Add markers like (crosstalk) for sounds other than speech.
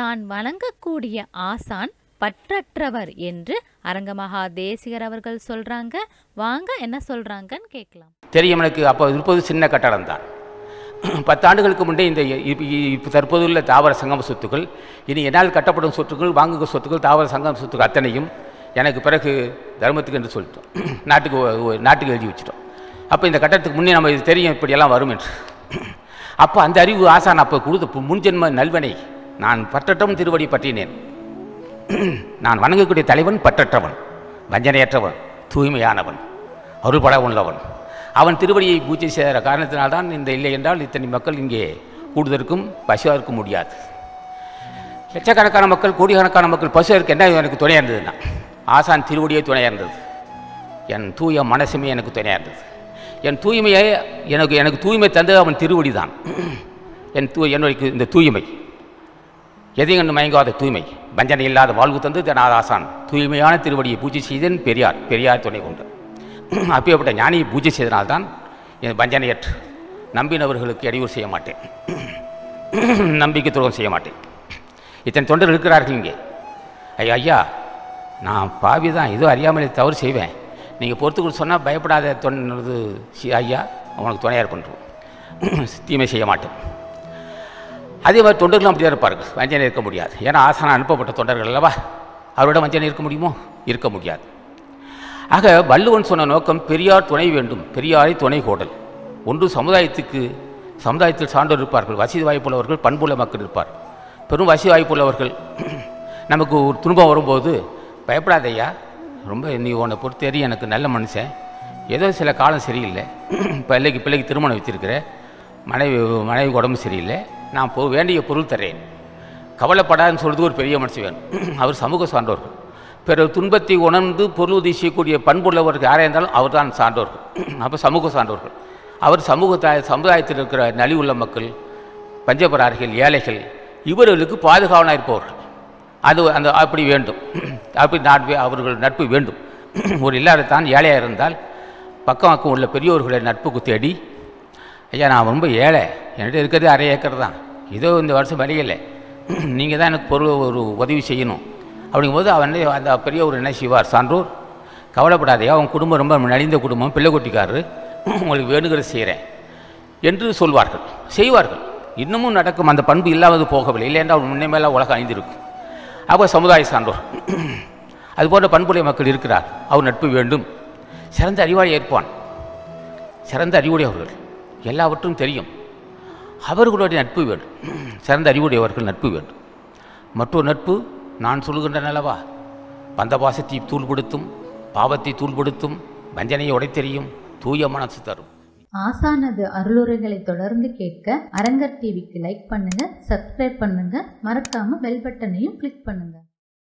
தான் வணங்கக்கூடிய ஆசான் பற்றற்றவர் என்று அரங்கமகா தேசிகர் அவர்கள் சொல்றாங்க. வாங்க என்ன சொல்றாங்கன்னு கேட்கலாம். தெரியும் எனக்கு அப்போ இருப்பது சின்ன கட்டடம் தான். பத்தாண்டுகளுக்கு முன்னே இந்த இப்போ தற்போது தற்போதுள்ள தாவர சங்கம சொத்துக்கள் இனி என்னால் கட்டப்படும் சொத்துக்கள் வாங்குகிற சொத்துக்கள் தாவர சங்கம சொத்துக்கள் அத்தனையும் எனக்கு பிறகு தர்மத்துக்கு என்று சொல்லிட்டோம். (clears throat) நாட்டுக்கு நாட்டுக்கு எழுதி வச்சிட்டோம். அப்போ இந்த கட்டடத்துக்கு முன்னே நம்ம இது தெரியும் இப்படியெல்லாம் வரும் என்று. (clears throat) அப்போ அந்த அறிவு ஆசான் அப்போ கொடுத்த முன்ஜென்ம நல்வனை நான் பற்றட்டும் திருவடி பற்றினேன். நான் வணங்கக்கூடிய தலைவன் பற்றற்றவன் வஞ்சனையற்றவன் தூய்மையானவன் அருள்பட உள்ளவன் அவன் திருவடியை பூஜை செய்கிற காரணத்தினால்தான் இந்த இல்லை என்றால் இத்தனை மக்கள் இங்கே கூடுதலுக்கும் பசுவாக இருக்க முடியாது. லட்சக்கணக்கான மக்கள் கோடிக்கணக்கான மக்கள் பசுவாக இருக்க என்ன எனக்கு துணையாக இருந்ததுன்னா ஆசான் திருவடியே துணையாக இருந்தது. என் தூய மனசுமே எனக்கு துணையாக இருந்தது. என் தூய்மையை எனக்கு எனக்கு தூய்மை தந்தது அவன் திருவடி தான் என் தூ என்னுடைய இந்த தூய்மை. எதையும் கண்டு மயங்காத தூய்மை. வஞ்சனை இல்லாத வாழ்வு தந்து தனாதாசான் தூய்மையான திருவடியை பூஜை செய்தன் பெரியார். பெரியார் துணை கொண்டு. அப்பேற்பட்ட ஞானியை பூஜை செய்தனால்தான் என் வஞ்சனையற்று நம்பினவர்களுக்கு இடையூறு செய்ய மாட்டேன். நம்பிக்கை துரோகம் செய்ய மாட்டேன். இத்தனை தொண்டர் இருக்கிறார்கள் இங்கே. ஐயா ஐயா நான் பாவி தான் ஏதோ அறியாமலே தவறு செய்வேன். நீங்கள் பொறுத்துக்குள் சொன்னால் பயப்படாத தொண்டது ஐயா உனக்கு துணையார் பண்ணுறோம் தீமை செய்ய மாட்டேன். அதே மாதிரி தொண்டர்களும் அப்படியே இருப்பார்கள். வஞ்சனை இருக்க முடியாது. ஏன்னா ஆசனம் அனுப்பப்பட்ட தொண்டர்கள் அல்லவா? அவரோட வஞ்சனை இருக்க முடியுமோ? இருக்க முடியாது. ஆக வள்ளுவன் சொன்ன நோக்கம் பெரியார் துணை வேண்டும். பெரியாரை துணை கோடல். ஒன்று சமுதாயத்துக்கு சமுதாயத்தில் சான்றோர் இருப்பார்கள். வசதி வாய்ப்புள்ளவர்கள் பண்புள்ள மக்கள் இருப்பார். பெரும் வசதி வாய்ப்புள்ளவர்கள் நமக்கு ஒரு துன்பம் வரும்போது பயப்படாதையா ரொம்ப நீ உன்னை பொறுத்த தெரியும் எனக்கு நல்ல மனுஷன். ஏதோ சில காலம் சரியில்லை. பிள்ளைக்கு பிள்ளைக்கு திருமணம் வச்சுருக்கிற. மனைவி மனைவி உடம்பு சரியில்லை. நான் போ வேண்டிய பொருள் தரேன் கவலைப்படாதுன்னு சொல்கிறது ஒரு பெரிய மனுஷன் வேணும். (clears throat) அவர் சமூக சான்றோர்கள் பிறகு துன்பத்தை உணர்ந்து பொருள் உதவி செய்யக்கூடிய பண்புள்ளவர்கள் யாராக இருந்தாலும் (clears throat) அவர் தான் சான்றோர்கள் அப்போ சமூக சான்றோர்கள் அவர் சமூக சமுதாயத்தில் இருக்கிற நலிவுள்ள மக்கள் பஞ்சபரார்கள் ஏழைகள் இவர்களுக்கு பாதுகாவலாக இருப்பவர்கள். அது அந்த அப்படி வேண்டும். (clears throat) அப்படி நான் அவர்கள் நட்பு வேண்டும். ஒரு இல்லாதத்தான் ஏழையாக இருந்தால் பக்கம் பக்கம் உள்ள பெரியோர்களை நட்புக்கு தேடி ஐயா நான் ரொம்ப ஏழை. என்கிட்ட இருக்கிறது அரை ஏக்கர் தான். ஏதோ இந்த வருஷம் விளையலை (clears throat) நீங்கள் தான் எனக்கு பொருள் ஒரு உதவி செய்யணும். அப்படிங்கும்போது அவன் என்ன- அந்த ஒரு என்ன செய்வார்? சான்றோர். கவலைப்படாதே அவன் குடும்பம் ரொம்ப நலிந்த குடும்பம் பிள்ளை குட்டிக்காரரு (clears throat) உங்களுக்கு வேணுங்கிறத செய்கிறேன் என்று சொல்வார்கள். செய்வார்கள். இன்னமும் நடக்கும் அந்த பண்பு இல்லாமல் போகவில்லை. இல்லை என்றால் முன்னே மேலே உலகம் அணிந்திருக்கும் அப்போ சமுதாய சான்றோர். (clears throat) அதுபோன்ற பண்புடைய மக்கள் இருக்கிறார். அவர் நட்பு வேண்டும். சிறந்த அறிவாளி ஏற்பான் சிறந்த அறிவுடையவர்கள். எல்லாவற்றும் தெரியும். அவர்களுடைய நட்பு வேண்டும். சிறந்த அறிவுடையவர்கள் நட்பு வேண்டும். மற்றொரு நட்பு நான் சொல்கின்றன அல்லவா? பந்த பாசத்தை தூள்படுத்தும் பாவத்தை தூள்படுத்தும் வஞ்சனையை உடைத்தெறியும் தூய மனசு தரும். ஆசானது அருளுரைகளை தொடர்ந்து கேட்க அரங்கர் டிவிக்கு லைக் பண்ணுங்க சப்ஸ்கிரைப் பண்ணுங்க. மறக்காம பெல் பட்டனையும் கிளிக் பண்ணுங்க.